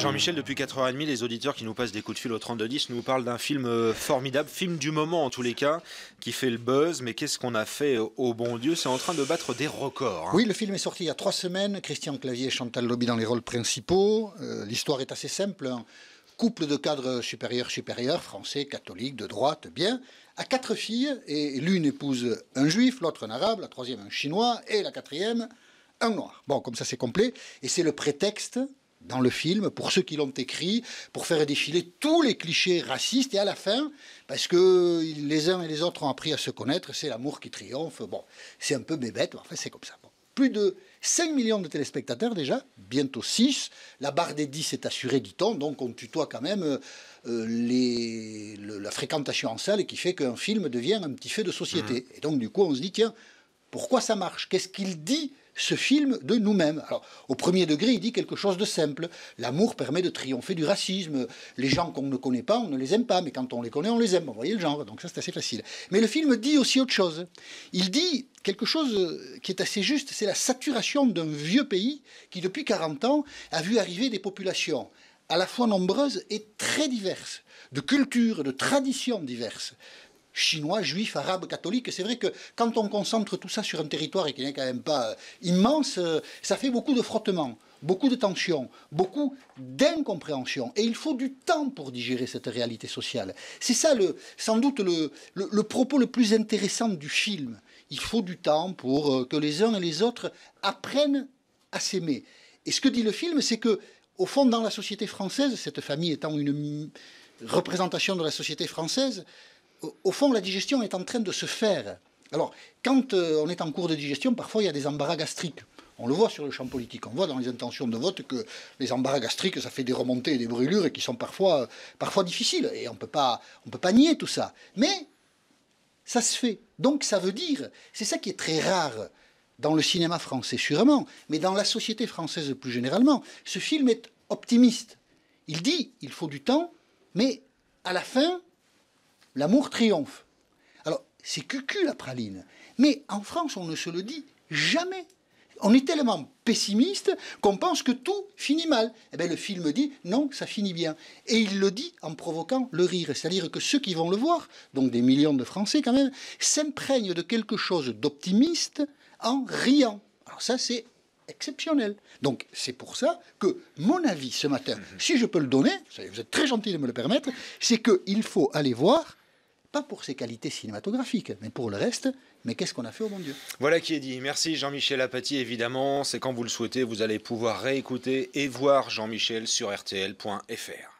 Jean-Michel, depuis 4h30, les auditeurs qui nous passent des coups de fil au 3210 nous parlent d'un film euh, formidable, film du moment en tous les cas, qui fait le buzz. Mais qu'est-ce qu'on a fait euh, au bon Dieu? C'est en train de battre des records. hein. Oui, le film est sorti il y a trois semaines. Christian Clavier et Chantal Lobby dans les rôles principaux. Euh, L'histoire est assez simple. Un couple de cadres supérieurs supérieurs, français, catholiques, de droite, bien, a quatre filles. Et l'une épouse un juif, l'autre un arabe, la troisième un chinois et la quatrième un noir. Bon, comme ça c'est complet. Et c'est le prétexte dans le film, pour ceux qui l'ont écrit, pour faire défiler tous les clichés racistes, et à la fin, parce que les uns et les autres ont appris à se connaître, c'est l'amour qui triomphe. Bon, c'est un peu bébête, mais enfin c'est comme ça. Bon. Plus de 5 millions de téléspectateurs déjà, bientôt 6. La barre des 10 est assurée, dit-on, donc on tutoie quand même euh, les, le- la fréquentation en salle qui fait qu'un film devient un petit fait de société. Et donc du coup on se dit, tiens, pourquoi ça marche? Qu'est-ce qu'il dit ce film de nous-mêmes Alors, au premier degré, il dit quelque chose de simple. L'amour permet de triompher du racisme. Les gens qu'on ne connaît pas, on ne les aime pas, mais quand on les connaît, on les aime. Vous voyez le genre, donc ça c'est assez facile. Mais le film dit aussi autre chose. Il dit quelque chose euh, qui est assez juste, c'est la saturation d'un vieux pays qui, depuis 40 ans, a vu arriver des populations à la fois nombreuses et très diverses, de cultures, de traditions diverses chinois, juifs, arabes, catholiques. C'est vrai que quand on concentre tout ça sur un territoire et qui n'est quand même pas euh, immense, euh, ça fait beaucoup de frottements, beaucoup de tensions, beaucoup d'incompréhension. Et il faut du temps pour digérer cette réalité sociale. C'est ça, le, sans doute, le, le- le propos le plus intéressant du film. Il faut du temps pour euh, que les uns et les autres apprennent à s'aimer. Et ce que dit le film, c'est que, au fond, dans la société française, cette famille étant une représentation de la société française, au, fond, la digestion est en train de se faire. Alors, quand euh, on est en cours de digestion, parfois il y a des embarras gastriques. On le voit sur le champ politique. On voit dans les intentions de vote que les embarras gastriques, ça fait des remontées et des brûlures et qui sont parfois, parfois difficiles. Et on ne peut pas nier tout ça. Mais ça se fait. Donc ça veut dire, c'est ça qui est très rare dans le cinéma français sûrement, mais dans la société française plus généralement. Ce film est optimiste. Il dit, il faut du temps, mais à la fin, l'amour triomphe. Alors, c'est cucu la praline. Mais en France, on ne se le dit jamais. On est tellement pessimiste qu'on pense que tout finit mal. Eh bien, le film dit non, ça finit bien. Et il le dit en provoquant le rire. C'est-à-dire que ceux qui vont le voir, donc des millions de Français quand même, s'imprègnent de quelque chose d'optimiste en riant. Alors ça, c'est exceptionnel. Donc c'est pour ça que mon avis ce matin, si je peux le donner, vous êtes très gentil de me le permettre, c'est qu'il faut aller voir, pas pour ses qualités cinématographiques, mais pour le reste, mais qu'est-ce qu'on a fait au bon Dieu? Voilà qui est dit. Merci Jean-Michel Apathy, évidemment. C'est quand vous le souhaitez, vous allez pouvoir réécouter et voir Jean-Michel sur rtl.fr.